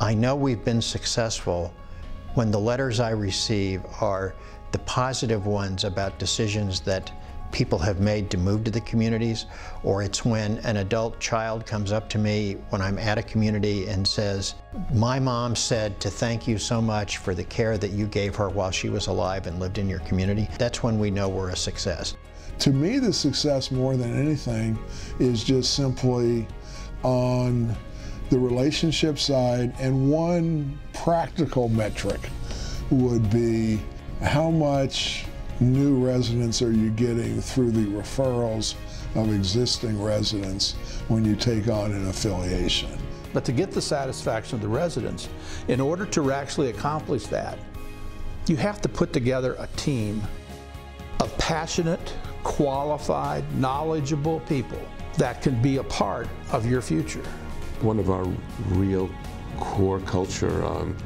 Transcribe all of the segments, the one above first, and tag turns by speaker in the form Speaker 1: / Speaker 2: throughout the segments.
Speaker 1: I know we've been successful when the letters I receive are the positive ones about decisions that people have made to move to the communities, or it's when an adult child comes up to me when I'm at a community and says, My mom said to thank you so much for the care that you gave her while she was alive and lived in your community. That's when we know we're a success.
Speaker 2: To me, the success more than anything is just simply on the relationship side, and one practical metric would be how much new residents are you getting through the referrals of existing residents when you take on an affiliation?
Speaker 3: But to get the satisfaction of the residents, in order to actually accomplish that, you have to put together a team of passionate, qualified, knowledgeable people that can be a part of your future.
Speaker 4: One of our real core culture um,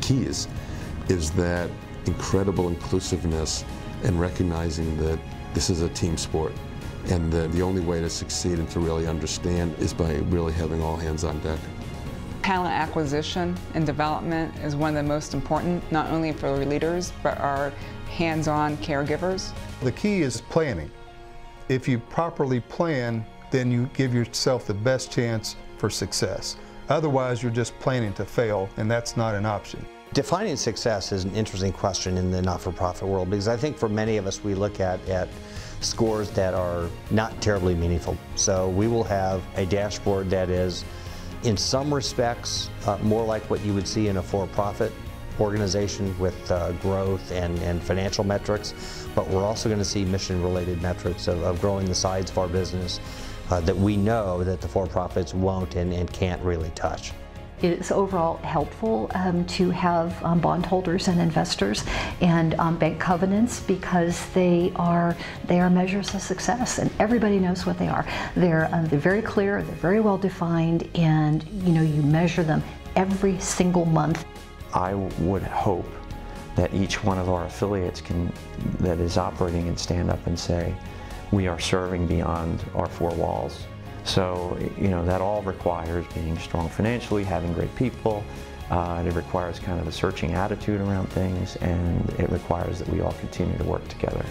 Speaker 4: keys is that incredible inclusiveness and recognizing that this is a team sport and the, the only way to succeed and to really understand is by really having all hands on deck.
Speaker 5: Talent acquisition and development is one of the most important, not only for leaders, but our hands-on caregivers.
Speaker 6: The key is planning. If you properly plan, then you give yourself the best chance for success. Otherwise, you're just planning to fail, and that's not an option.
Speaker 7: Defining success is an interesting question in the not-for-profit world because I think for many of us we look at, at scores that are not terribly meaningful. So we will have a dashboard that is in some respects uh, more like what you would see in a for-profit organization with uh, growth and, and financial metrics, but we're also going to see mission-related metrics of, of, growing the size of our business uh, that we know that the for-profits won't and, and can't really touch.
Speaker 8: It's overall helpful um, to have um, bondholders and investors and um, bank covenants because they are they are measures of success, and everybody knows what they are. They're um, they're very clear, they're very well defined, and you know you measure them every single month.
Speaker 9: I would hope that each one of our affiliates can that is operating and stand up and say, we are serving beyond our four walls. So, you know, that all requires being strong financially, having great people. Uh, it requires kind of a searching attitude around things, and it requires that we all continue to work together.